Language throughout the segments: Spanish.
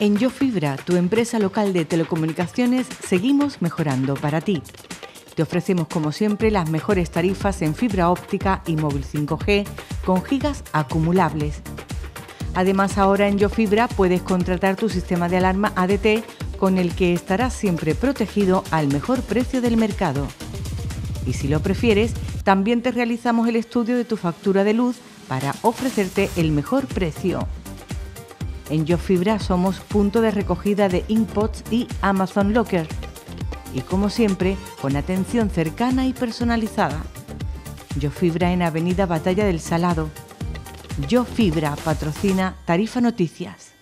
En YoFibra, tu empresa local de telecomunicaciones, seguimos mejorando para ti. Te ofrecemos como siempre las mejores tarifas en fibra óptica y móvil 5G con gigas acumulables. Además ahora en YoFibra puedes contratar tu sistema de alarma ADT con el que estarás siempre protegido al mejor precio del mercado. Y si lo prefieres, también te realizamos el estudio de tu factura de luz para ofrecerte el mejor precio. En YoFibra somos punto de recogida de Inpots y Amazon Locker. Y como siempre, con atención cercana y personalizada. YoFibra en Avenida Batalla del Salado. YoFibra patrocina Tarifa Noticias.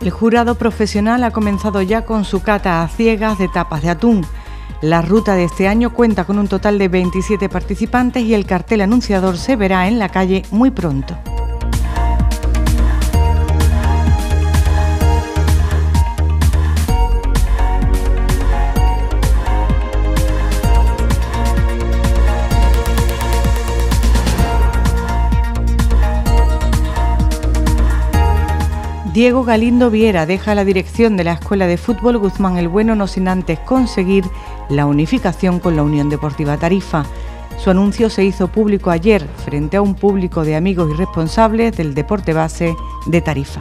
El jurado profesional ha comenzado ya con su cata a ciegas de tapas de atún. La ruta de este año cuenta con un total de 27 participantes y el cartel anunciador se verá en la calle muy pronto. Diego Galindo Viera deja la dirección de la Escuela de Fútbol Guzmán el Bueno no sin antes conseguir la unificación con la Unión Deportiva Tarifa. Su anuncio se hizo público ayer frente a un público de amigos y responsables del deporte base de Tarifa.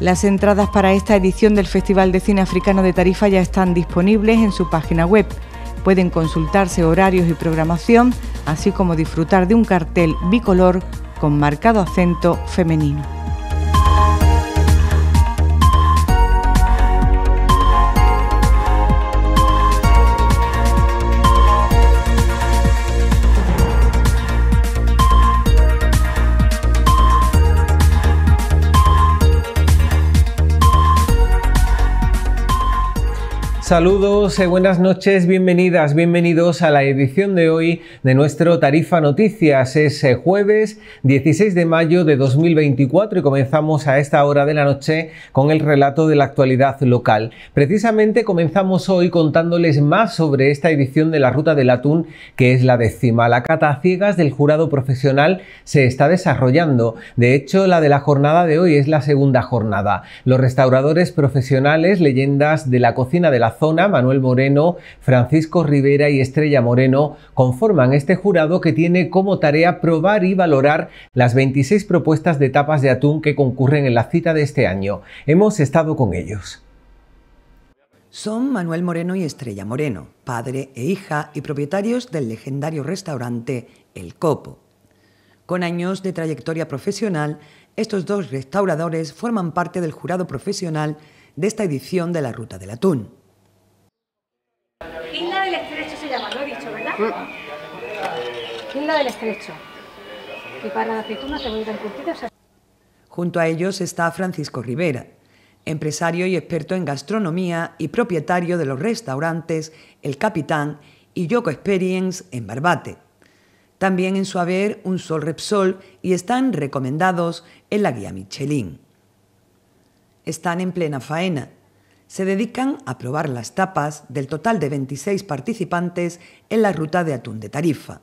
Las entradas para esta edición del Festival de Cine Africano de Tarifa ya están disponibles en su página web. Pueden consultarse horarios y programación, así como disfrutar de un cartel bicolor con marcado acento femenino. Saludos, eh, buenas noches, bienvenidas, bienvenidos a la edición de hoy de nuestro Tarifa Noticias. Es eh, jueves 16 de mayo de 2024 y comenzamos a esta hora de la noche con el relato de la actualidad local. Precisamente comenzamos hoy contándoles más sobre esta edición de la Ruta del Atún, que es la décima. La cata ciegas del jurado profesional se está desarrollando. De hecho, la de la jornada de hoy es la segunda jornada. Los restauradores profesionales, leyendas de la cocina de la zona, Manuel Moreno, Francisco Rivera y Estrella Moreno, conforman este jurado que tiene como tarea probar y valorar las 26 propuestas de tapas de atún que concurren en la cita de este año. Hemos estado con ellos. Son Manuel Moreno y Estrella Moreno, padre e hija y propietarios del legendario restaurante El Copo. Con años de trayectoria profesional, estos dos restauradores forman parte del jurado profesional de esta edición de la Ruta del Atún. Isla del Estrecho se llama, lo he dicho, ¿verdad? Isla del Estrecho. Y para la aceituna, cebollita encurtida, o sea, Junto a ellos está Francisco Rivera, empresario y experto en gastronomía y propietario de los restaurantes El Capitán y Yoko Experience en Barbate. También en su haber un Sol Repsol y están recomendados en la guía Michelin. Están en plena faena. Se dedican a probar las tapas del total de 26 participantes en la ruta de atún de Tarifa.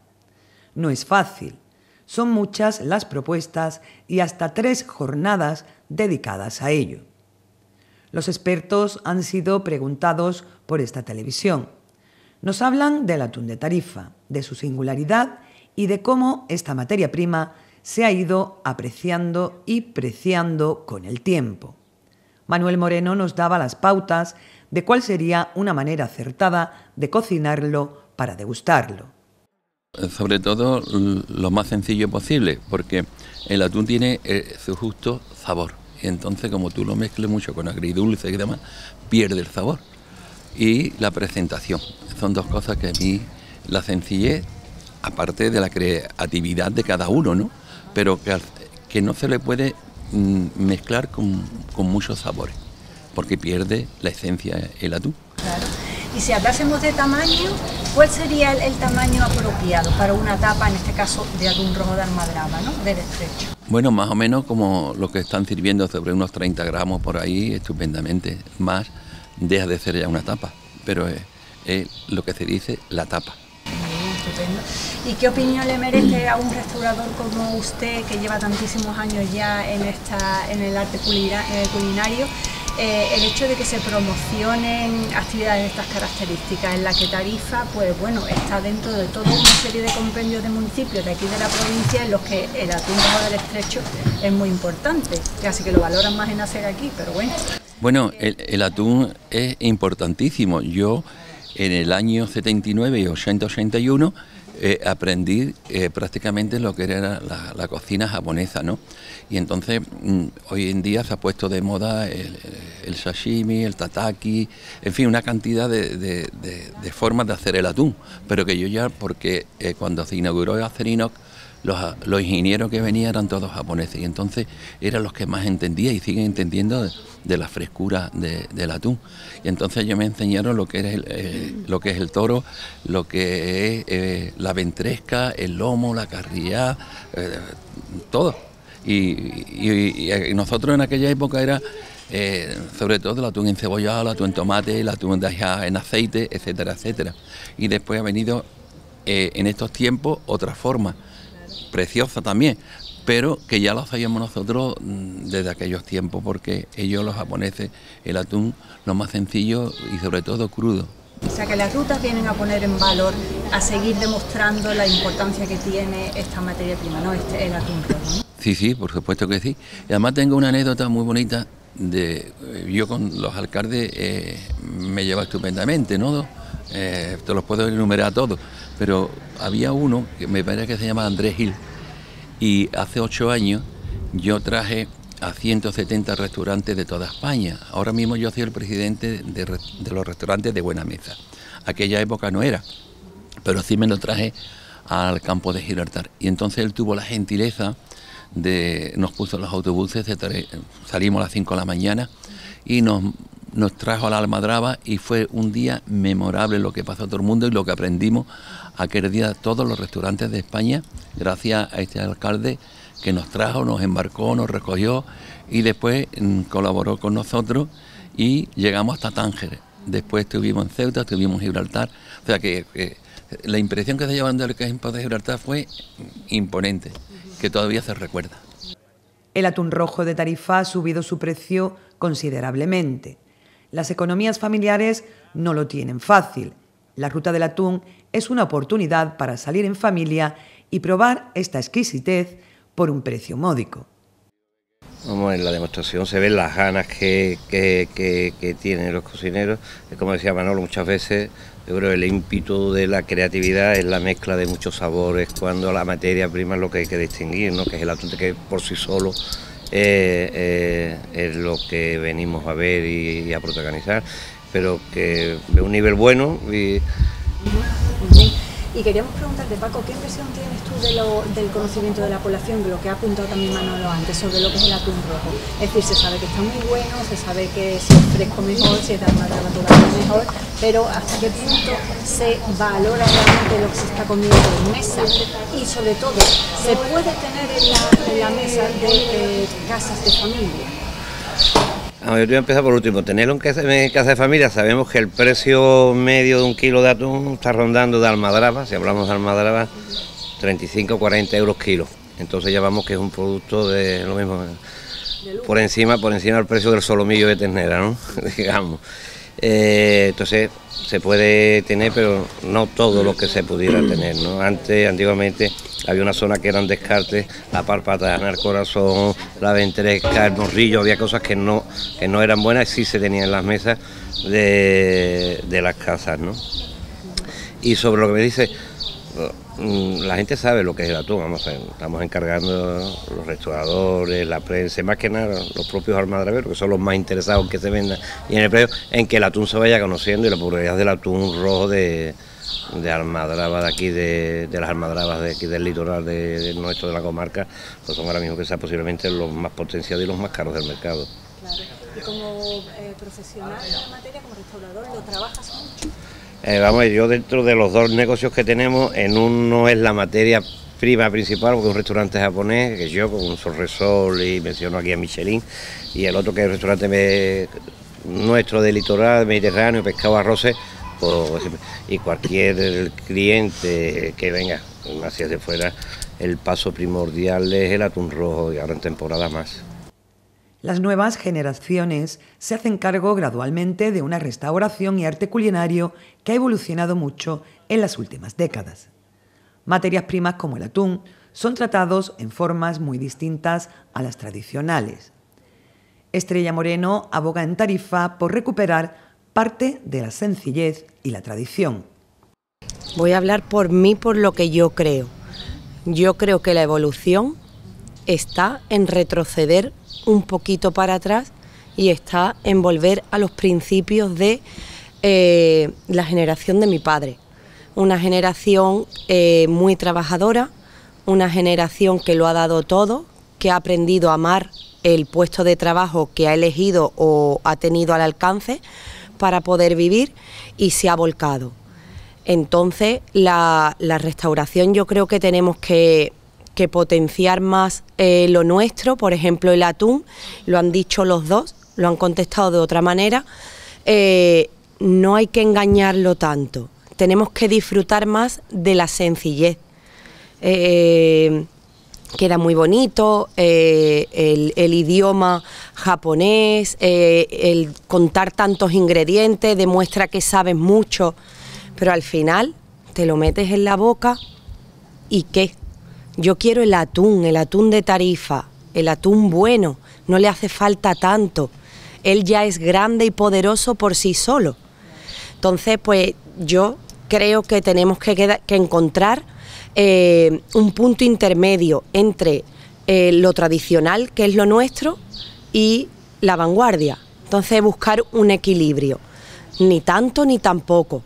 No es fácil. Son muchas las propuestas y hasta tres jornadas dedicadas a ello. Los expertos han sido preguntados por esta televisión. Nos hablan del atún de tarifa, de su singularidad y de cómo esta materia prima se ha ido apreciando y preciando con el tiempo. Manuel Moreno nos daba las pautas de cuál sería una manera acertada de cocinarlo para degustarlo. Sobre todo lo más sencillo posible, porque el atún tiene eh, su justo sabor. Entonces, como tú lo mezcles mucho con agridulce y demás, pierde el sabor. y la presentación. Son dos cosas que a mí la sencillez, aparte de la creatividad de cada uno, ¿no? Pero que, no se le puede mezclar con, con muchos sabores, porque pierde la esencia el atún. Claro. Y si hablásemos de tamaño, ¿cuál sería el, el, tamaño apropiado para una tapa, en este caso de atún rojo de almadraba, ¿no? del estrecho? Bueno, más o menos como lo que están sirviendo sobre unos 30 gramos por ahí, estupendamente. Más deja de ser ya una tapa, pero es, es lo que se dice la tapa. ¿Y qué opinión le merece a un restaurador como usted, que lleva tantísimos años ya en, esta, en el arte culinario, eh, el hecho de que se promocionen actividades de estas características, en la que Tarifa, pues bueno, está dentro de toda una serie de compendios de municipios de aquí de la provincia en los que el atún bajo del estrecho es muy importante, casi que lo valoran más en hacer aquí, pero bueno. Bueno, el, el atún es importantísimo. Yo en el año 79 y 80-81 eh, aprendí eh, prácticamente lo que era la, cocina japonesa, ¿no? Y entonces mm, hoy en día se ha puesto de moda el, sashimi, el tataki, en fin, una cantidad de, formas de hacer el atún, pero que yo ya, porque eh, cuando se inauguró Acerinox, los, los, ingenieros que venían eran todos japoneses y entonces eran los que más entendía y siguen entendiendo de, la frescura de, del atún. Y entonces ellos me enseñaron lo que, es el, eh, lo que es el toro, lo que es eh, la ventresca, el lomo, la carrilla, eh, todo. Y, nosotros en aquella época era sobre todo el atún encebollado, el atún en tomate, el atún en aceite, etcétera, etcétera. Y después ha venido en estos tiempos otra forma preciosa también, pero que ya lo sabíamos nosotros mm, desde aquellos tiempos, porque ellos los japoneses, el atún, lo más sencillo y sobre todo crudo. O sea que las rutas vienen a poner en valor, a seguir demostrando la importancia que tiene esta materia prima, ¿no? Este, el atún. ¿no? Sí, sí, por supuesto que sí. Y además tengo una anécdota muy bonita de yo con los alcaldes eh, me lleva estupendamente, ¿no? Eh, te los puedo enumerar todos, pero había uno que me parece que se llama Andrés Gil y hace ocho años yo traje a 170 restaurantes de toda España. Ahora mismo yo soy el presidente de, los restaurantes de Buena Mesa. Aquella época no era, pero sí me lo traje al campo de Gibraltar. Y entonces él tuvo la gentileza de, nos puso los autobuses, salimos a las 5 de la mañana y nos, nos trajo a la Almadraba y fue un día memorable lo que pasó a todo el mundo y lo que aprendimos aquel día todos los restaurantes de España, gracias a este alcalde que nos trajo, nos embarcó, nos recogió y después mm, colaboró con nosotros y llegamos hasta Tánger. Después estuvimos en Ceuta, estuvimos en Gibraltar. O sea que, que la impresión que se llevan del campo de Gibraltar fue imponente, que todavía se recuerda. El atún rojo de Tarifa ha subido su precio considerablemente. Las economías familiares no lo tienen fácil. La ruta del atún es una oportunidad para salir en familia y probar esta exquisitez por un precio módico. Vamos, en la demostración se ven las ganas que, que, tienen los cocineros. Como decía Manolo muchas veces, yo creo que el ímpetu de la creatividad es la mezcla de muchos sabores, cuando la materia prima es lo que hay que distinguir, ¿no? que es el atún que por sí solo eh, eh, es lo que venimos a ver y, a protagonizar, pero que de un nivel bueno y queríamos preguntarte, Paco, ¿qué impresión tienes tú del conocimiento de la población, de lo que ha apuntado también Manolo antes, sobre lo que es el atún rojo? Es decir, se sabe que está muy bueno, se sabe que si es fresco mejor, si es de almadraba todavía mejor, pero ¿hasta qué punto se valora realmente lo que se está comiendo en mesa? Y sobre todo, ¿se puede tener en la, en la mesa de eh, casas de familia? Yo voy a empezar por último. Tenerlo en casa, en casa, de familia, sabemos que el precio medio de un kilo de atún está rondando de almadraba, si hablamos de almadraba, 35 40 euros kilo. Entonces ya vamos que es un producto de lo mismo, por encima, por encima del precio del solomillo de ternera, ¿no? digamos. Eh, entonces se puede tener, pero no todo lo que se pudiera tener. ¿no? Antes, antiguamente, había una zona que eran descartes, la parpatana, el corazón, la ventresca, el morrillo, había cosas que no, que no eran buenas y sí se tenían en las mesas de, de las casas. ¿no? Y sobre lo que me dice, mm, la gente sabe lo que es el atún, vamos, estamos encargando los restauradores, la prensa, más que nada los propios almadraberos, que son los más interesados en que se venda y en el precio, en que el atún se vaya conociendo y la popularidad del atún rojo de, de Almadraba de aquí, de, las Almadrabas de aquí del litoral de, nuestro de la comarca, pues son ahora mismo que sea posiblemente los más potenciados y los más caros del mercado. Claro. ¿Y como eh, profesional en la materia, como restaurador, lo trabajas mucho? Eh, vamos, yo dentro de los dos negocios que tenemos, en uno es la materia prima principal, porque es un restaurante japonés, que yo, con un sorresol y menciono aquí a Michelin, y el otro que es el restaurante nuestro de litoral, mediterráneo, pescado arroces, y cualquier cliente que venga hacia de fuera, el paso primordial es el atún rojo y ahora en temporada más. Las nuevas generaciones se hacen cargo gradualmente de una restauración y arte culinario que ha evolucionado mucho en las últimas décadas. Materias primas como el atún son tratados en formas muy distintas a las tradicionales. Estrella Moreno aboga en Tarifa por recuperar parte de la sencillez y la tradición. Voy a hablar por mí, por lo que yo creo. Yo creo que la evolución está en retroceder un poquito para atrás y está en volver a los principios de eh, la generación de mi padre. Una generación eh, muy trabajadora, una generación que lo ha dado todo, que ha aprendido a amar el puesto de trabajo que ha elegido o ha tenido al alcance, para poder vivir y se ha volcado. Entonces, la, restauración yo creo que tenemos que, potenciar más eh, lo nuestro, por ejemplo el atún, lo han dicho los dos, lo han contestado de otra manera, eh, no hay que engañarlo tanto, tenemos que disfrutar más de la sencillez. Eh, queda muy bonito, eh, el, idioma japonés, eh, el contar tantos ingredientes demuestra que sabes mucho, pero al final te lo metes en la boca y qué. Yo quiero el atún, el atún de tarifa, el atún bueno, no le hace falta tanto. Él ya es grande y poderoso por sí solo. Entonces, pues yo creo que tenemos que, que encontrar eh, un punto intermedio entre eh, lo tradicional, que es lo nuestro, y la vanguardia. Entonces buscar un equilibrio, ni tanto ni tampoco.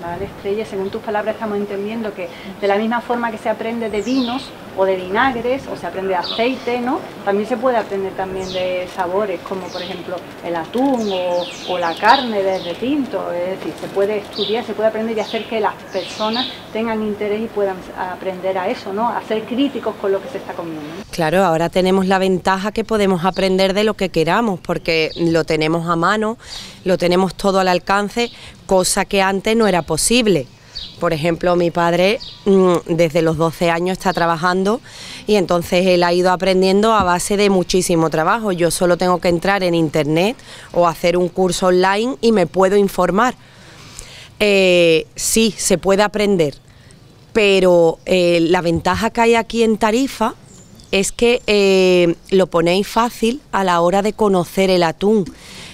Vale, Estrella, según tus palabras estamos entendiendo que de la misma forma que se aprende de vinos, o de vinagres, o se aprende de aceite, ¿no? También se puede aprender también de sabores, como por ejemplo el atún o, la carne desde tinto, es decir, se puede estudiar, se puede aprender y hacer que las personas tengan interés y puedan aprender a eso, ¿no? A ser críticos con lo que se está comiendo. Claro, ahora tenemos la ventaja que podemos aprender de lo que queramos, porque lo tenemos a mano, lo tenemos todo al alcance, cosa que antes no era posible. Por ejemplo, mi padre mm, desde los 12 años está trabajando y entonces él ha ido aprendiendo a base de muchísimo trabajo. Yo solo tengo que entrar en internet o hacer un curso online y me puedo informar. Eh, sí, se puede aprender, pero eh, la ventaja que hay aquí en Tarifa es que eh, lo ponéis fácil a la hora de conocer el atún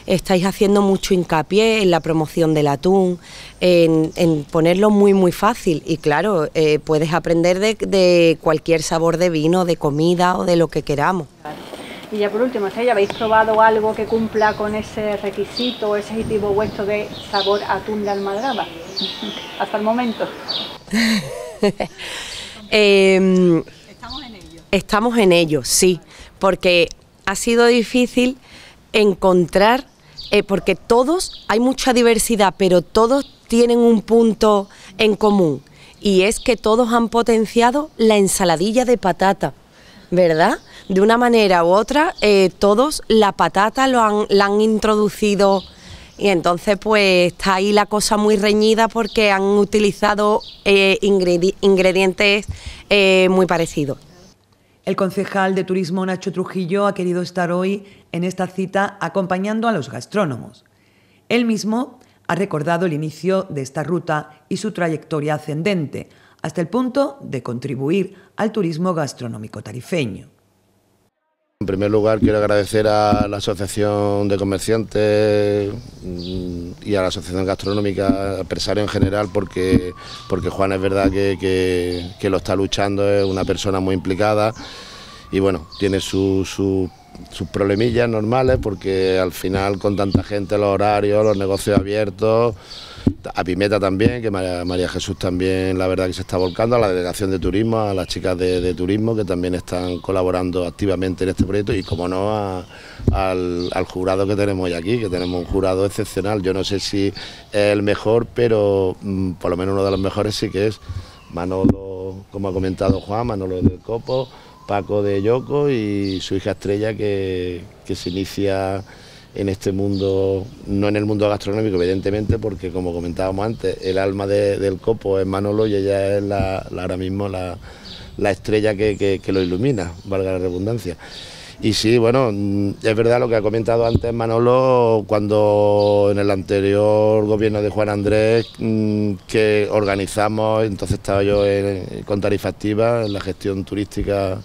estáis haciendo mucho hincapié en la promoción del atún, en, ponerlo muy muy fácil y claro, eh, puedes aprender de, cualquier sabor de vino, de comida o de lo que queramos. Y ya por último, ¿ya habéis probado algo que cumpla con ese requisito, ese tipo vuestro de sabor atún de almadraba? Hasta el momento. Estamos en ello. Estamos en ello, sí, porque ha sido difícil encontrar eh, porque todos, hay mucha diversidad, pero todos tienen un punto en común y es que todos han potenciado la ensaladilla de patata, ¿verdad? De una manera u otra, eh, todos la patata lo han, la han introducido y entonces pues está ahí la cosa muy reñida porque han utilizado eh, ingredientes muy parecidos. El concejal de Turismo Nacho Trujillo ha querido estar hoy en esta cita acompañando a los gastrónomos. Él mismo ha recordado el inicio de esta ruta y su trayectoria ascendente, hasta el punto de contribuir al turismo gastronómico tarifeño. En primer lugar, quiero agradecer a la Asociación de Comerciantes mm, y a la Asociación Gastronómica, empresario en general, porque, porque Juan es verdad que, lo está luchando, es una persona muy implicada y bueno, tiene sus problemillas normales porque al final con tanta gente, los horarios, los negocios abiertos a Pimeta también, que María, Jesús también, la verdad que se está volcando, a la delegación de turismo, a las chicas de, turismo que también están colaborando activamente en este proyecto y, como no, al, jurado que tenemos hoy aquí, que tenemos un jurado excepcional. Yo no sé si es el mejor, pero mm, por lo menos uno de los mejores sí que es Manolo, como ha comentado Juan, Manolo del Copo, Paco de Yoco y su hija Estrella que, que se inicia en este mundo, no en el mundo gastronómico, evidentemente, porque como comentábamos antes, el alma del copo es Manolo y ella es la, ahora mismo la, estrella que, lo ilumina, valga la redundancia. Y sí, bueno, mm, es verdad lo que ha comentado antes Manolo, cuando en el anterior gobierno de Juan Andrés, mm, que organizamos, entonces estaba yo con tarifa activa en la gestión turística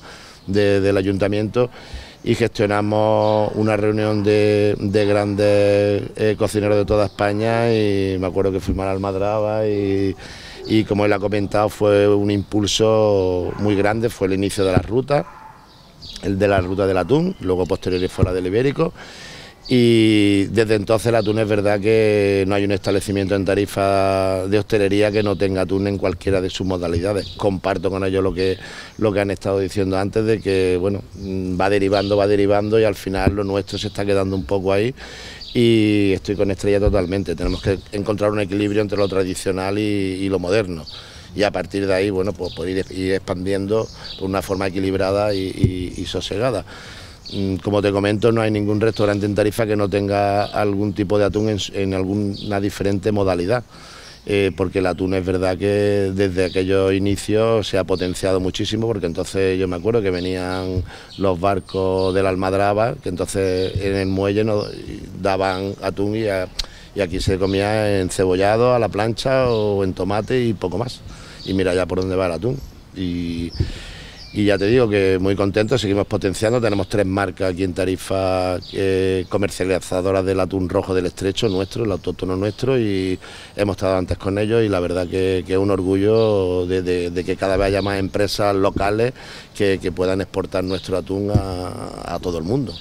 del ayuntamiento y gestionamos una reunión de, grandes eh, cocineros de toda España y me acuerdo que fuimos a Almadraba y, y como él ha comentado fue un impulso muy grande, fue el inicio de la ruta, el de la ruta del atún, luego posteriormente fue la del ibérico y desde entonces el atún es verdad que no hay un establecimiento en tarifa de hostelería que no tenga atún en cualquiera de sus modalidades. Comparto con ellos lo que, lo que han estado diciendo antes de que bueno, va derivando, va derivando y al final lo nuestro se está quedando un poco ahí y estoy con Estrella totalmente. Tenemos que encontrar un equilibrio entre lo tradicional y, lo moderno y a partir de ahí, bueno, pues poder ir, expandiendo de una forma equilibrada y sosegada. Mm, como te comento, no hay ningún restaurante en Tarifa que no tenga algún tipo de atún en, alguna diferente modalidad. Eh, porque el atún es verdad que desde aquellos inicios se ha potenciado muchísimo, porque entonces yo me acuerdo que venían los barcos de la Almadraba, que entonces en el muelle daban atún y, y aquí se comía en cebollado, a la plancha o en tomate y poco más. Y mira ya por dónde va el atún. Y, y ya te digo que muy contentos, seguimos potenciando, tenemos tres marcas aquí en Tarifa eh, comercializadoras del atún rojo del estrecho nuestro, el autóctono nuestro y hemos estado antes con ellos y la verdad que, es un orgullo de, que cada vez haya más empresas locales que, puedan exportar nuestro atún a todo el mundo.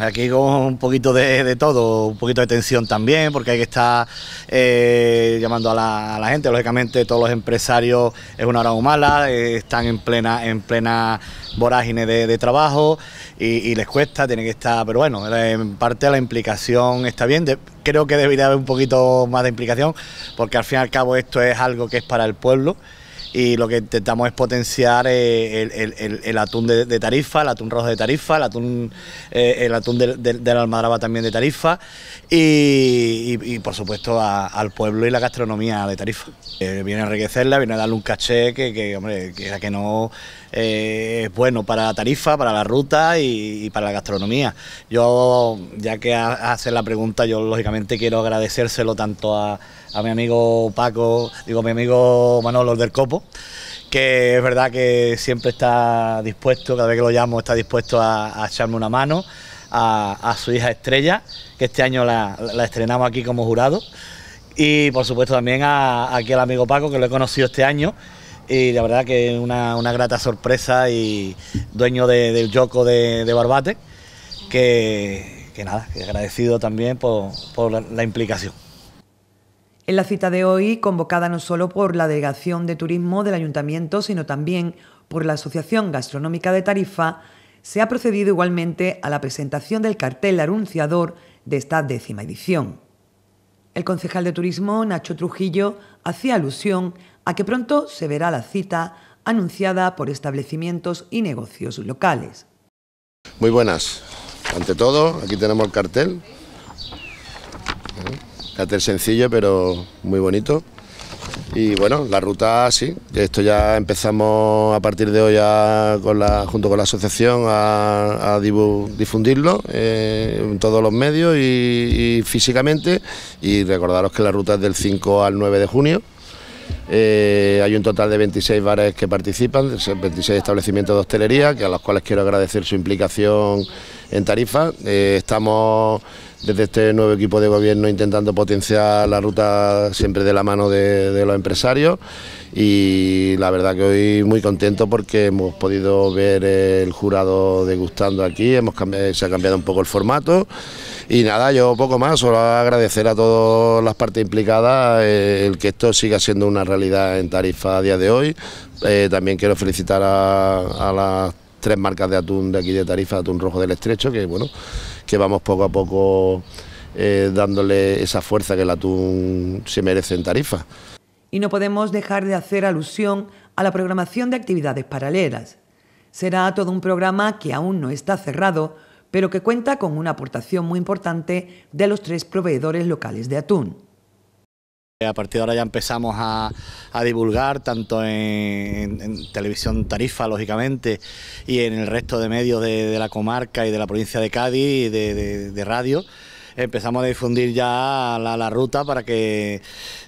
Aquí con un poquito de, todo, un poquito de tensión también, porque hay que estar eh, llamando a la, gente. Lógicamente, todos los empresarios es una hora mala, eh, están en plena, en plena vorágine de, trabajo y, les cuesta, tienen que estar. Pero bueno, en parte la implicación está bien. creo que debería haber un poquito más de implicación, porque al fin y al cabo esto es algo que es para el pueblo y lo que intentamos es potenciar eh, el, atún de, Tarifa, el atún rojo de Tarifa, el atún, eh, el atún de, la Almadraba también de Tarifa y, por supuesto al pueblo y la gastronomía de Tarifa. Eh, viene a enriquecerla, viene a darle un caché que, que hombre, que, que no es bueno para la Tarifa, para la ruta y, para la gastronomía. Yo, ya que hace la pregunta, yo lógicamente quiero agradecérselo tanto a a mi amigo Paco, digo, mi amigo Manolo del Copo, que es verdad que siempre está dispuesto, cada vez que lo llamo, está dispuesto a, echarme una mano, a, su hija Estrella, que este año la, estrenamos aquí como jurado, y por supuesto también a, aquí al amigo Paco, que lo he conocido este año, y la verdad que es una, grata sorpresa y dueño del Yoco de, Barbate, que, nada, que agradecido también por, la implicación. En la cita de hoy, convocada no solo por la Delegación de Turismo del Ayuntamiento, sino también por la Asociación Gastronómica de Tarifa, se ha procedido igualmente a la presentación del cartel anunciador de esta décima edición. El concejal de Turismo, Nacho Trujillo, hacía alusión a que pronto se verá la cita anunciada por establecimientos y negocios locales. Muy buenas. Ante todo, aquí tenemos el cartel Cáter sencillo, pero muy bonito. Y bueno, la ruta sí, esto ya empezamos a partir de hoy con la, junto con la asociación a, difundirlo eh, en todos los medios y, físicamente. Y recordaros que la ruta es del 5 al 9 de junio. Eh, hay un total de 26 bares que participan, 26 establecimientos de hostelería, que a los cuales quiero agradecer su implicación en Tarifa. Eh, estamos desde este nuevo equipo de gobierno intentando potenciar la ruta siempre de la mano de, los empresarios y la verdad que hoy muy contento porque hemos podido ver el jurado degustando aquí, hemos se ha cambiado un poco el formato y nada, yo poco más, solo agradecer a todas las partes implicadas eh, el que esto siga siendo una realidad en Tarifa a día de hoy. Eh, también quiero felicitar a, a las tres marcas de atún de aquí de Tarifa, Atún Rojo del Estrecho, que bueno, que vamos poco a poco eh, dándole esa fuerza que el atún se merece en Tarifa. Y no podemos dejar de hacer alusión a la programación de actividades paralelas. Será todo un programa que aún no está cerrado, pero que cuenta con una aportación muy importante de los tres proveedores locales de atún. A partir de ahora ya empezamos a, divulgar tanto en, televisión tarifa, lógicamente, y en el resto de medios de, la comarca y de la provincia de Cádiz y de, radio. Empezamos a difundir ya la, ruta para que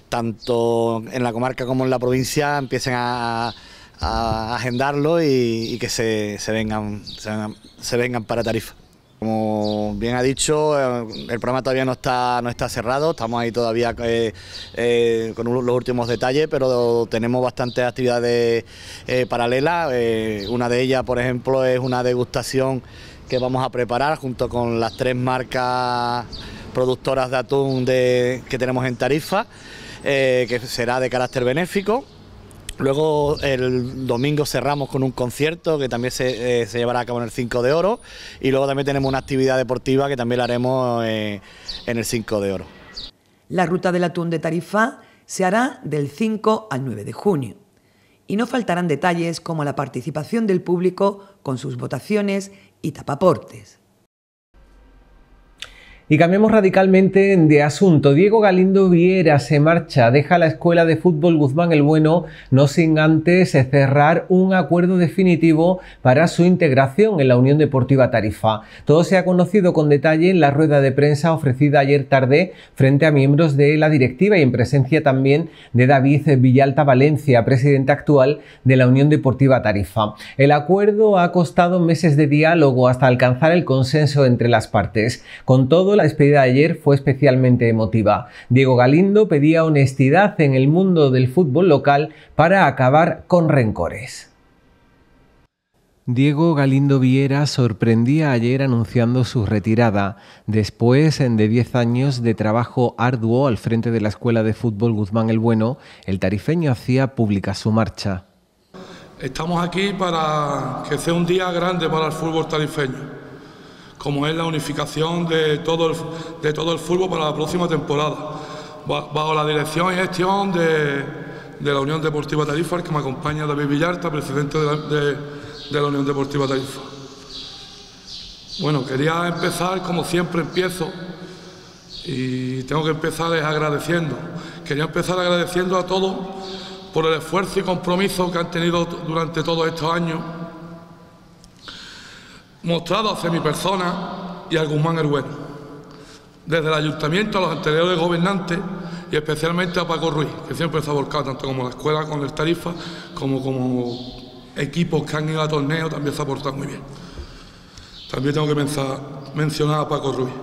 tanto en la comarca como en la provincia empiecen a, agendarlo y, que se, vengan, se vengan para tarifa. Como bien ha dicho, eh, el programa todavía no está, no está cerrado, estamos ahí todavía eh, eh, con los últimos detalles, pero tenemos bastantes actividades paralelas. una de ellas, por ejemplo, es una degustación que vamos a preparar junto con las tres marcas productoras de atún que tenemos en Tarifa, que será de carácter benéfico. Luego el domingo cerramos con un concierto que también se, eh, llevará a cabo en el 5 de Oro y luego también tenemos una actividad deportiva que también la haremos eh, en el 5 de Oro. La ruta del atún de Tarifa se hará del 5 al 9 de junio y no faltarán detalles como la participación del público con sus votaciones y tapaportes. Y cambiamos radicalmente de asunto. Diego Galindo Viera se marcha, deja la escuela de fútbol Guzmán el Bueno, no sin antes cerrar un acuerdo definitivo para su integración en la Unión Deportiva Tarifa. Todo se ha conocido con detalle en la rueda de prensa ofrecida ayer tarde frente a miembros de la directiva y en presencia también de David Villalta Valencia, presidente actual de la Unión Deportiva Tarifa. El acuerdo ha costado meses de diálogo hasta alcanzar el consenso entre las partes. Con todo, la despedida de ayer fue especialmente emotiva. Diego Galindo pedía honestidad en el mundo del fútbol local para acabar con rencores. Diego Galindo Viera sorprendía ayer anunciando su retirada, después de 10 años de trabajo arduo al frente de la Escuela de Fútbol Guzmán el Bueno, el tarifeño hacía pública su marcha. Estamos aquí para que sea un día grande para el fútbol tarifeño como es la unificación de todo el, de todo el fútbol para la próxima temporada, bajo la dirección y gestión de, la Unión Deportiva Tarifa, que me acompaña David Villarta, presidente de la, Unión Deportiva Tarifa. Bueno, quería empezar como siempre empiezo y tengo que empezar agradeciendo. Quería empezar agradeciendo a todos por el esfuerzo y compromiso que han tenido durante todos estos años mostrado hacia mi persona y a Guzmán el desde el ayuntamiento a los anteriores gobernantes y especialmente a Paco Ruiz, que siempre se ha volcado tanto como la escuela con el Tarifa, como como equipos que han ido a torneos, también se ha portado muy bien. También tengo que mencionar a Paco Ruiz.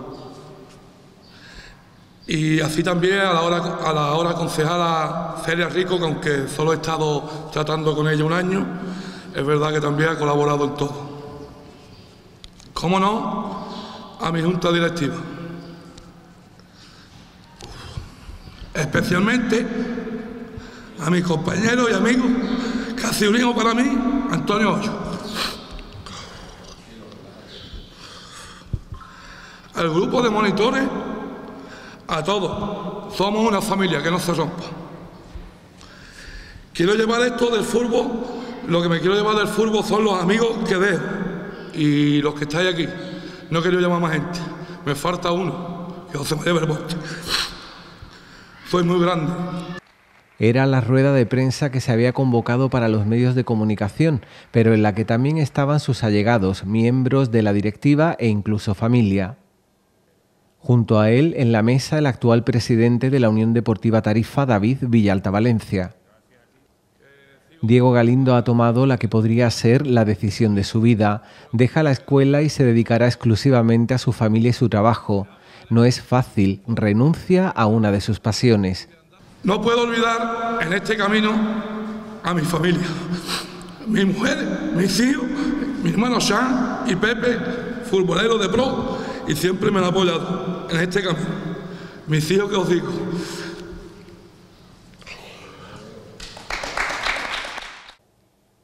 Y así también a la hora, a la hora concejala Celia Rico, que aunque solo he estado tratando con ella un año, es verdad que también ha colaborado en todo. ¿Cómo no? A mi junta directiva. Especialmente a mis compañeros y amigos, casi un hijo para mí, Antonio Ocho. Al grupo de monitores, a todos. Somos una familia que no se rompa. Quiero llevar esto del fútbol, lo que me quiero llevar del fútbol son los amigos que dejo y los que estáis aquí, no quiero llamar más gente, me falta uno, que José María Bermonte. Soy muy grande. Era la rueda de prensa que se había convocado para los medios de comunicación, pero en la que también estaban sus allegados, miembros de la directiva e incluso familia. Junto a él, en la mesa, el actual presidente de la Unión Deportiva Tarifa, David Villalta Valencia. Diego Galindo ha tomado la que podría ser la decisión de su vida. Deja la escuela y se dedicará exclusivamente a su familia y su trabajo. No es fácil, renuncia a una de sus pasiones. No puedo olvidar en este camino a mi familia, mi mujer, mis hijos, mi hermano Sean y Pepe, futbolero de pro, y siempre me han apoyado en este camino. Mis hijos que os digo,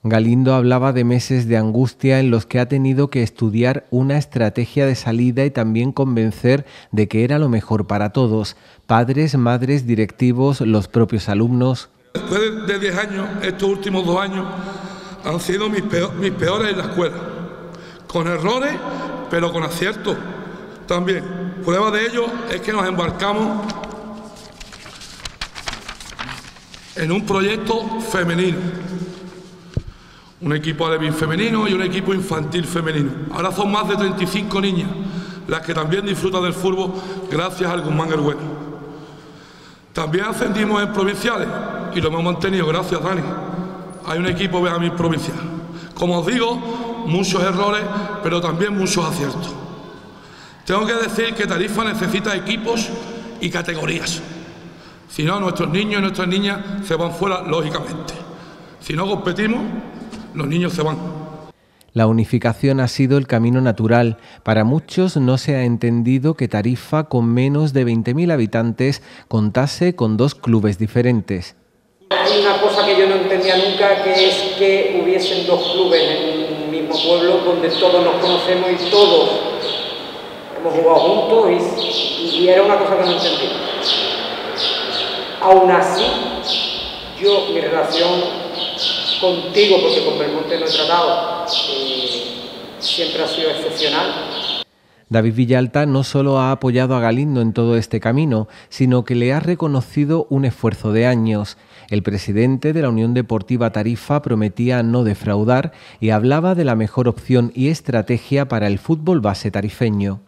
Galindo hablaba de meses de angustia en los que ha tenido que estudiar una estrategia de salida y también convencer de que era lo mejor para todos, padres, madres, directivos, los propios alumnos. Después de 10 años, estos últimos dos años han sido mis, peores en la escuela, con errores, pero con aciertos también. Prueba de ello es que nos embarcamos en un proyecto femenino un equipo alevín femenino y un equipo infantil femenino. Ahora son más de 35 niñas las que también disfrutan del fútbol gracias al Guzmán el. También ascendimos en provinciales y lo hemos mantenido, gracias Dani. Hay un equipo mi provincial. Como os digo, muchos errores, pero también muchos aciertos. Tengo que decir que Tarifa necesita equipos y categorías. Si no, nuestros niños y nuestras niñas se van fuera, lógicamente. Si no competimos, los niños se van. La unificación ha sido el camino natural. Para muchos no se ha entendido que Tarifa, con menos de 20.000 habitantes, contase con dos clubes diferentes. Hay una cosa que yo no entendía nunca, que es que hubiesen dos clubes en un mismo pueblo donde todos nos conocemos y todos hemos jugado juntos y, y era una cosa que no entendía. Aún así, yo, mi relación contigo, porque con Belmonte no he tratado, eh, siempre ha sido excepcional. David Villalta no solo ha apoyado a Galindo en todo este camino, sino que le ha reconocido un esfuerzo de años. El presidente de la Unión Deportiva Tarifa prometía no defraudar y hablaba de la mejor opción y estrategia para el fútbol base tarifeño.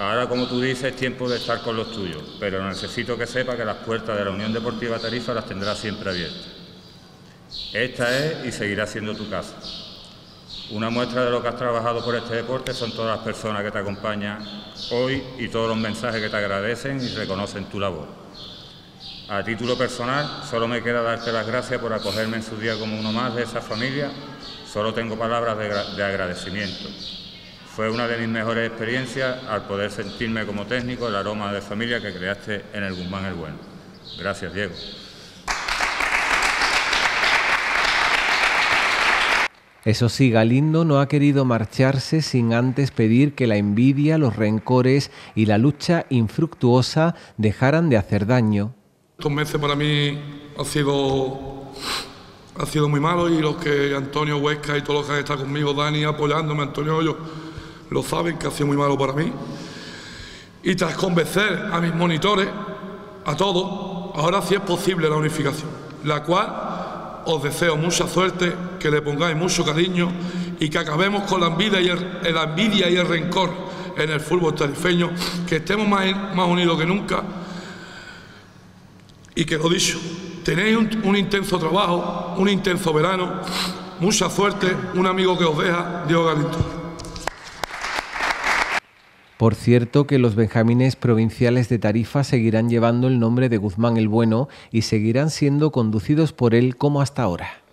Ahora, como tú dices, es tiempo de estar con los tuyos, pero necesito que sepa que las puertas de la Unión Deportiva Tarifa las tendrá siempre abiertas. Esta es y seguirá siendo tu casa. Una muestra de lo que has trabajado por este deporte son todas las personas que te acompañan hoy y todos los mensajes que te agradecen y reconocen tu labor. A título personal, solo me queda darte las gracias por acogerme en su día como uno más de esa familia. Solo tengo palabras de, agradecimiento. Fue una de mis mejores experiencias al poder sentirme como técnico el aroma de familia que creaste en el Guzmán el Bueno. Gracias, Diego. Eso sí, Galindo no ha querido marcharse sin antes pedir que la envidia, los rencores y la lucha infructuosa dejaran de hacer daño. Estos meses para mí ha sido, ha sido muy malo y los que Antonio Huesca y todos los que han estado conmigo, Dani apoyándome, Antonio lo saben que ha sido muy malo para mí. Y tras convencer a mis monitores, a todos, ahora sí es posible la unificación, la cual os deseo mucha suerte, que le pongáis mucho cariño y que acabemos con la envidia y el, rencor en el fútbol tarifeño, que estemos más, unidos que nunca y que lo dicho, tenéis un, intenso trabajo, un intenso verano, mucha suerte, un amigo que os deja, Diego Galindo. Por cierto que los benjamines provinciales de Tarifa seguirán llevando el nombre de Guzmán el Bueno y seguirán siendo conducidos por él como hasta ahora.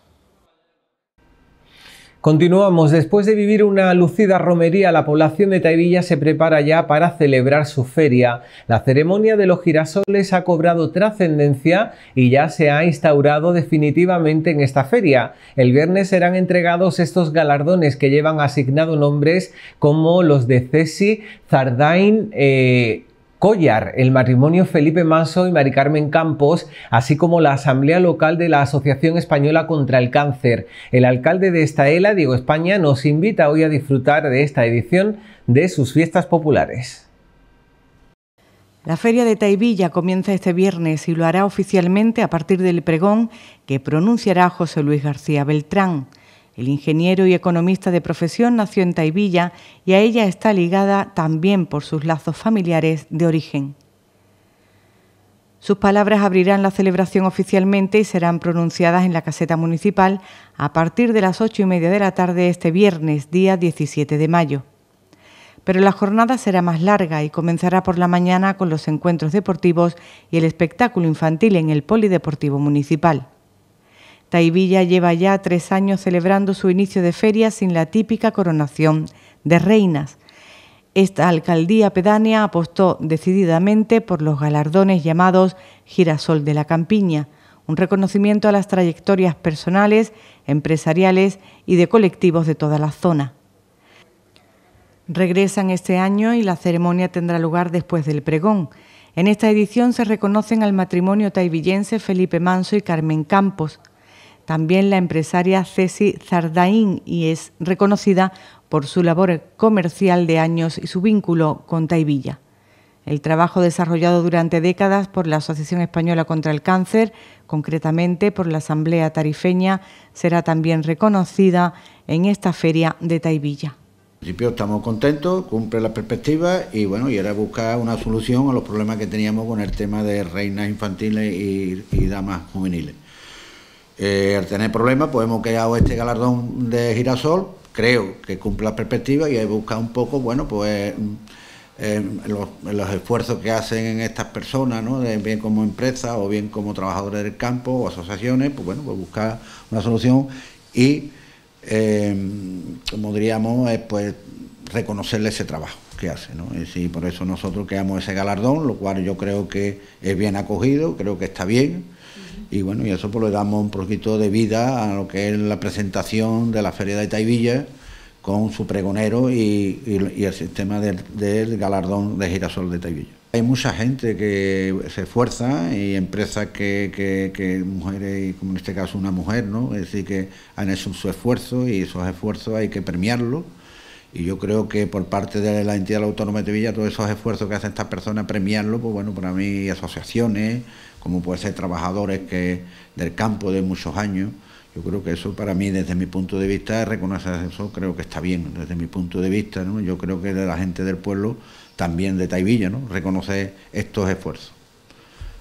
Continuamos. Después de vivir una lucida romería, la población de Taivilla se prepara ya para celebrar su feria. La ceremonia de los girasoles ha cobrado trascendencia y ya se ha instaurado definitivamente en esta feria. El viernes serán entregados estos galardones que llevan asignado nombres como los de Cesi, Zardain, eh, Collar, el matrimonio Felipe Manso y Mari Carmen Campos, así como la Asamblea Local de la Asociación Española contra el Cáncer. El alcalde de Estaela, Diego España, nos invita hoy a disfrutar de esta edición de sus fiestas populares. La Feria de Taivilla comienza este viernes y lo hará oficialmente a partir del pregón que pronunciará José Luis García Beltrán. El ingeniero y economista de profesión nació en Taivilla y a ella está ligada también por sus lazos familiares de origen. Sus palabras abrirán la celebración oficialmente y serán pronunciadas en la caseta municipal a partir de las ocho y media de la tarde este viernes, día 17 de mayo. Pero la jornada será más larga y comenzará por la mañana con los encuentros deportivos y el espectáculo infantil en el Polideportivo Municipal. Taivilla lleva ya tres años celebrando su inicio de feria sin la típica coronación de reinas, esta alcaldía pedánea apostó decididamente por los galardones llamados Girasol de la Campiña, un reconocimiento a las trayectorias personales, empresariales y de colectivos de toda la zona. Regresan este año y la ceremonia tendrá lugar después del pregón. En esta edición se reconocen al matrimonio taivillense Felipe Manso y Carmen Campos. También la empresaria Ceci Zardaín y es reconocida por su labor comercial de años y su vínculo con Taivilla. El trabajo desarrollado durante décadas por la Asociación Española contra el Cáncer, concretamente por la Asamblea Tarifeña, será también reconocida en esta feria de Taivilla. En principio estamos contentos, cumple las perspectivas y bueno, y era buscar una solución a los problemas que teníamos con el tema de reinas infantiles y, damas juveniles. Eh, al tener problemas, pues hemos creado este galardón de girasol creo que cumple la perspectiva y he buscado un poco, bueno, pues eh, los, esfuerzos que hacen estas personas, ¿no? bien como empresas o bien como trabajadores del campo o asociaciones, pues bueno, pues buscar una solución y, eh, como diríamos, pues reconocerle ese trabajo que hace, ¿no? Y por eso nosotros creamos ese galardón, lo cual yo creo que es bien acogido, creo que está bien y bueno, y eso pues le damos un poquito de vida a lo que es la presentación de la Feria de Taivilla con su pregonero y, el sistema del, galardón de girasol de Taivilla. Hay mucha gente que se esfuerza y empresas que, mujeres, como en este caso una mujer, ¿no? Es decir, que han hecho su esfuerzo y esos esfuerzos hay que premiarlos. Y yo creo que por parte de la entidad autónoma de Sevilla, todos esos esfuerzos que hacen estas personas, premiarlos, pues bueno, para mí asociaciones, como puede ser trabajadores que del campo de muchos años. Yo creo que eso para mí, desde mi punto de vista, reconocer eso creo que está bien, desde mi punto de vista, ¿no? Yo creo que de la gente del pueblo, también de Taivilla, ¿no? Reconocer estos esfuerzos.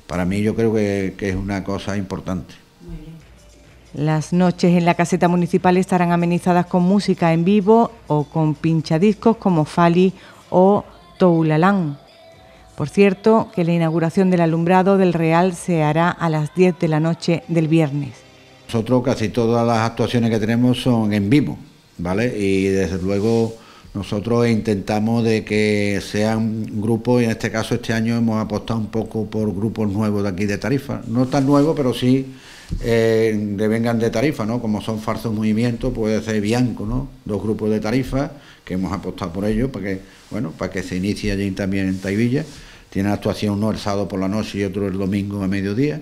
Para mí yo creo que, que es una cosa importante. Las noches en la caseta municipal estarán amenizadas con música en vivo o con pinchadiscos como Fali o Toulalán. Por cierto, que la inauguración del alumbrado del Real se hará a las 10 de la noche del viernes. Nosotros casi todas las actuaciones que tenemos son en vivo, ¿vale? Y desde luego nosotros intentamos de que sean grupos, y en este caso este año hemos apostado un poco por grupos nuevos de aquí de Tarifa, no tan nuevos, pero sí eh, que vengan de Tarifa, ¿no? Como son Falsos Movimientos, puede ser Bianco, ¿no? Dos grupos de Tarifa que hemos apostado por ellos para que, bueno, para que se inicie allí también en Taivilla. Tiene actuación uno el sábado por la noche y otro el domingo a mediodía.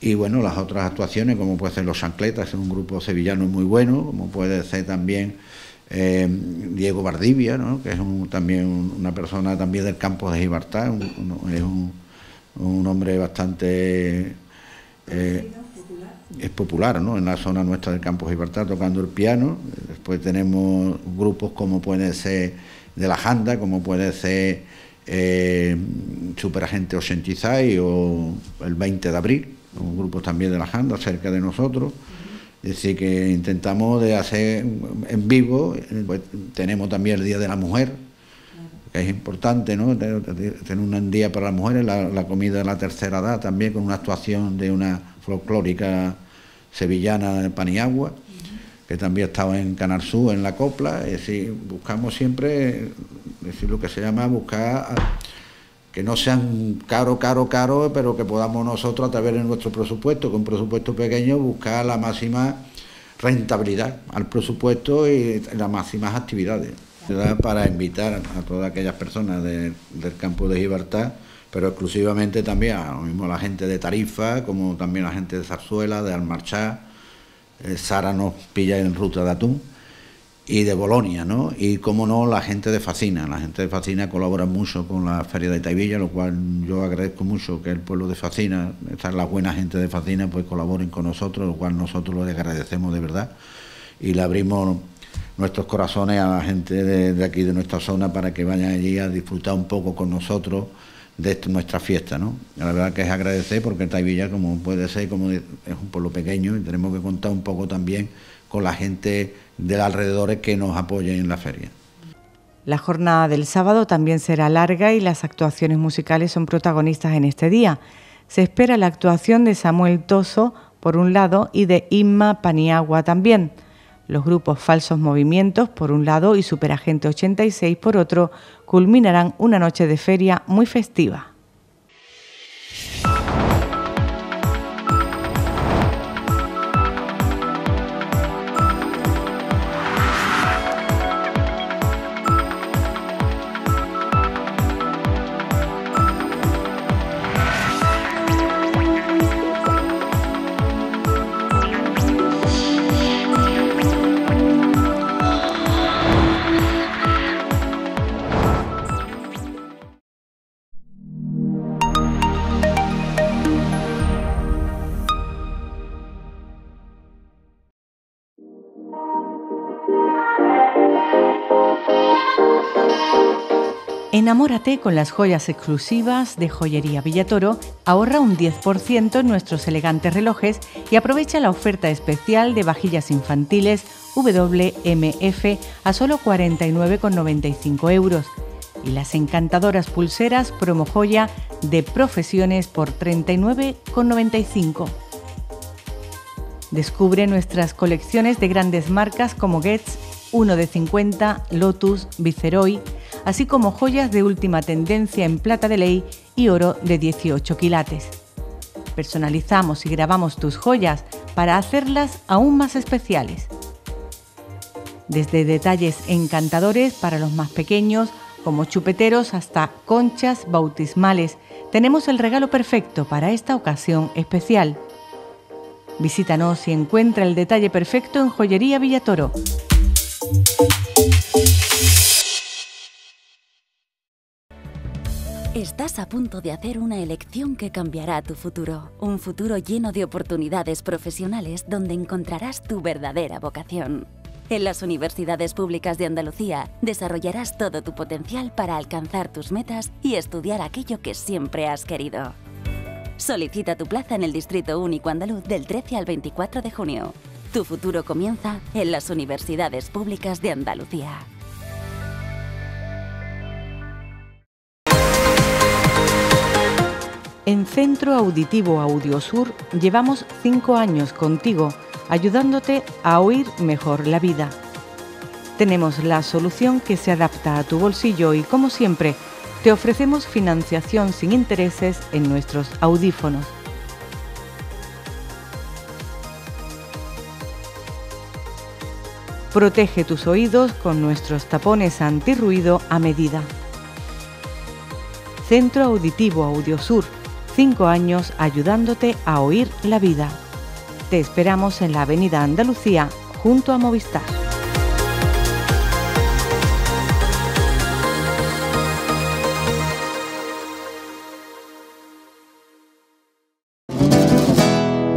Y bueno, las otras actuaciones, como puede ser Los Chancletas, es un grupo sevillano muy bueno, como puede ser también eh, Diego Bardivia, ¿no? que es también una persona también del campo de Gibraltar, es un, hombre bastante... Eh, es popular ¿no? en la zona nuestra del campo de Gibraltar tocando el piano. Después tenemos grupos como puede ser de la Janda, como puede ser eh, Superagente 86 o el 20 de abril, un grupo también de la Janda cerca de nosotros. Es decir, que intentamos de hacer en vivo, pues, tenemos también el Día de la Mujer, que es importante, ¿no? Tener un día para las mujeres, la, la comida de la tercera edad también, con una actuación de una folclórica sevillana de Paniagua, que también estaba en Canal Sur en la copla, es decir, buscamos siempre, decir, lo que se llama buscar que no sean caro, caro, caro, pero que podamos nosotros a través de nuestro presupuesto, con presupuesto pequeño, buscar la máxima rentabilidad al presupuesto y las máximas actividades. Para invitar a todas aquellas personas del campo de Gibraltar pero exclusivamente también a lo mismo la gente de Tarifa, como también la gente de Zarzuela, de Almarchá, Sara nos pilla en ruta de atún, y de Bolonia, ¿no? Y como no, la gente de Facina. La gente de Facina colabora mucho con la Feria de Taivilla, lo cual yo agradezco mucho que el pueblo de Facina, esta la buena gente de Facina, pues colaboren con nosotros, lo cual nosotros les agradecemos de verdad. Y le abrimos nuestros corazones a la gente de aquí, de nuestra zona, para que vayan allí a disfrutar un poco con nosotros de nuestra fiesta, ¿no? La verdad que es agradecer porque Taivilla, como puede ser, como es un pueblo pequeño, y tenemos que contar un poco también con la gente de los alrededores que nos apoyen en la feria. La jornada del sábado también será larga y las actuaciones musicales son protagonistas en este día. Se espera la actuación de Samuel Toso por un lado y de Inma Paniagua también. Los grupos Falsos Movimientos por un lado y Superagente 86 por otro culminarán una noche de feria muy festiva. Enamórate con las joyas exclusivas de Joyería Villatoro, ahorra un 10% en nuestros elegantes relojes y aprovecha la oferta especial de vajillas infantiles WMF a solo 49,95 euros y las encantadoras pulseras promo joya de profesiones por 39,95. Descubre nuestras colecciones de grandes marcas como Getz, 1 de 50, Lotus, Viceroy, así como joyas de última tendencia en plata de ley y oro de 18 quilates. Personalizamos y grabamos tus joyas para hacerlas aún más especiales. Desde detalles encantadores para los más pequeños, como chupeteros hasta conchas bautismales, tenemos el regalo perfecto para esta ocasión especial. Visítanos y encuentra el detalle perfecto en Joyería Villatoro. Estás a punto de hacer una elección que cambiará tu futuro. Un futuro lleno de oportunidades profesionales donde encontrarás tu verdadera vocación. En las universidades públicas de Andalucía desarrollarás todo tu potencial para alcanzar tus metas y estudiar aquello que siempre has querido. Solicita tu plaza en el Distrito Único Andaluz del 13 al 24 de junio. Tu futuro comienza en las universidades públicas de Andalucía. En Centro Auditivo Audiosur llevamos cinco años contigo, ayudándote a oír mejor la vida. Tenemos la solución que se adapta a tu bolsillo y, como siempre, te ofrecemos financiación sin intereses en nuestros audífonos. Protege tus oídos con nuestros tapones antirruido a medida. Centro Auditivo Audiosur cinco años ayudándote a oír la vida. Te esperamos en la Avenida Andalucía, junto a Movistar.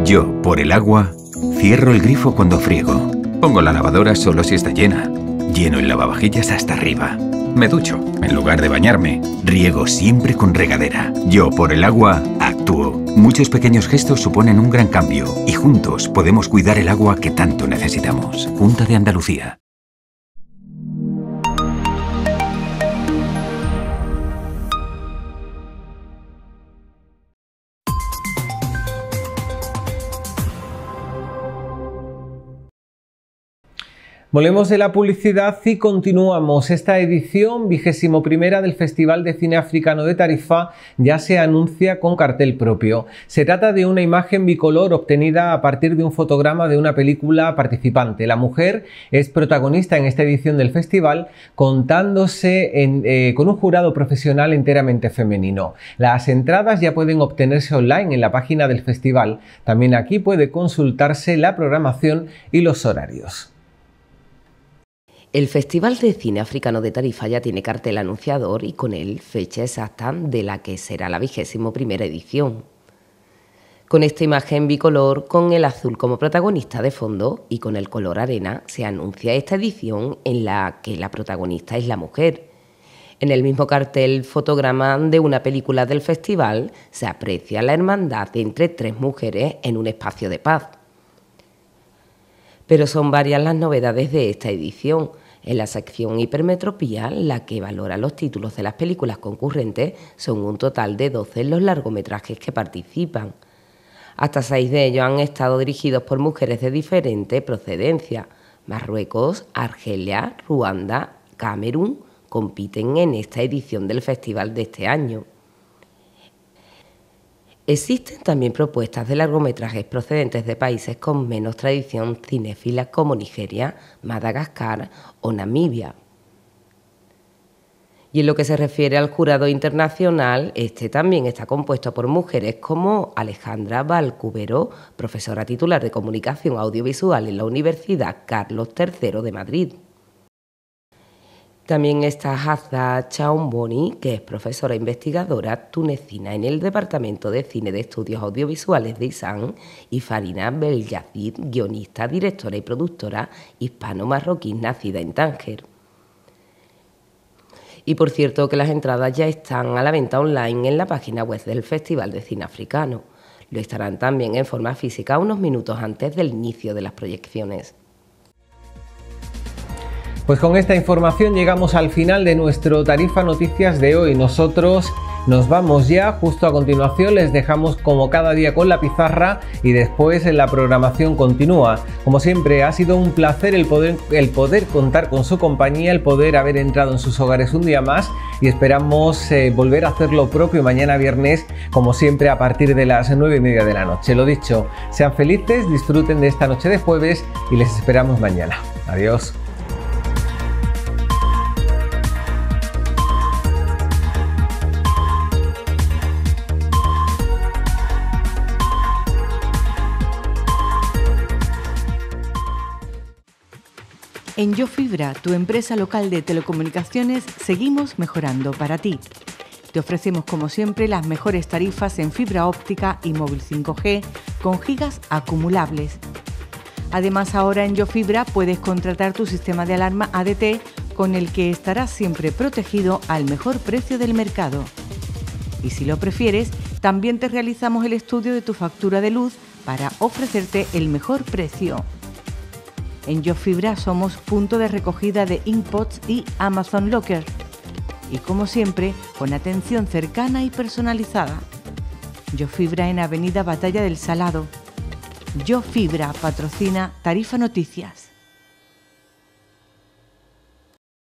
Yo, por el agua, cierro el grifo cuando friego. Pongo la lavadora solo si está llena. Lleno el lavavajillas hasta arriba. Me ducho. En lugar de bañarme, riego siempre con regadera. Yo, por el agua, actúo. Muchos pequeños gestos suponen un gran cambio y juntos podemos cuidar el agua que tanto necesitamos. Junta de Andalucía. Volvemos de la publicidad y continuamos. Esta edición vigésimo primera del Festival de Cine Africano de Tarifa ya se anuncia con cartel propio. Se trata de una imagen bicolor obtenida a partir de un fotograma de una película participante. La mujer es protagonista en esta edición del festival contándose eh, con un jurado profesional enteramente femenino. Las entradas ya pueden obtenerse online en la página del festival. También aquí puede consultarse la programación y los horarios. El Festival de Cine Africano de Tarifa ya tiene cartel anunciador y con él fecha exacta de la que será la vigésimo primera edición. Con esta imagen bicolor, con el azul como protagonista de fondo y con el color arena, se anuncia esta edición en la que la protagonista es la mujer. En el mismo cartel fotograma de una película del festival se aprecia la hermandad entre tres mujeres en un espacio de paz. Pero son varias las novedades de esta edición. En la sección Hipermetropía, la que valora los títulos de las películas concurrentes, son un total de 12 los largometrajes que participan. Hasta seis de ellos han estado dirigidos por mujeres de diferente procedencia. Marruecos, Argelia, Ruanda, Camerún, compiten en esta edición del festival de este año. Existen también propuestas de largometrajes procedentes de países con menos tradición cinéfila como Nigeria, Madagascar o Namibia. Y en lo que se refiere al jurado internacional, este también está compuesto por mujeres como Alejandra Valcubero, profesora titular de Comunicación Audiovisual en la Universidad Carlos III de Madrid. También está Hazza Chaumboni, que es profesora investigadora tunecina en el Departamento de Cine de Estudios Audiovisuales de ISAN, y Farina Belyazid, guionista, directora y productora hispano-marroquí nacida en Tánger. Y por cierto que las entradas ya están a la venta online en la página web del Festival de Cine Africano. Lo estarán también en forma física unos minutos antes del inicio de las proyecciones. Pues con esta información llegamos al final de nuestro Tarifa Noticias de hoy. Nosotros nos vamos ya, justo a continuación les dejamos como cada día con la pizarra y después en la programación continúa. Como siempre ha sido un placer el poder, el poder contar con su compañía, el poder haber entrado en sus hogares un día más y esperamos eh, volver a hacer lo propio mañana viernes, como siempre a partir de las nueve y media de la noche. Lo dicho, sean felices, disfruten de esta noche de jueves y les esperamos mañana. Adiós. En YoFibra, tu empresa local de telecomunicaciones, seguimos mejorando para ti. Te ofrecemos como siempre las mejores tarifas en fibra óptica y móvil 5G con gigas acumulables. Además ahora en YoFibra puedes contratar tu sistema de alarma ADT con el que estarás siempre protegido al mejor precio del mercado. Y si lo prefieres, también te realizamos el estudio de tu factura de luz para ofrecerte el mejor precio. En YoFibra somos punto de recogida de Inkpots y Amazon Locker. Y como siempre, con atención cercana y personalizada. YoFibra en Avenida Batalla del Salado. YoFibra patrocina Tarifa Noticias.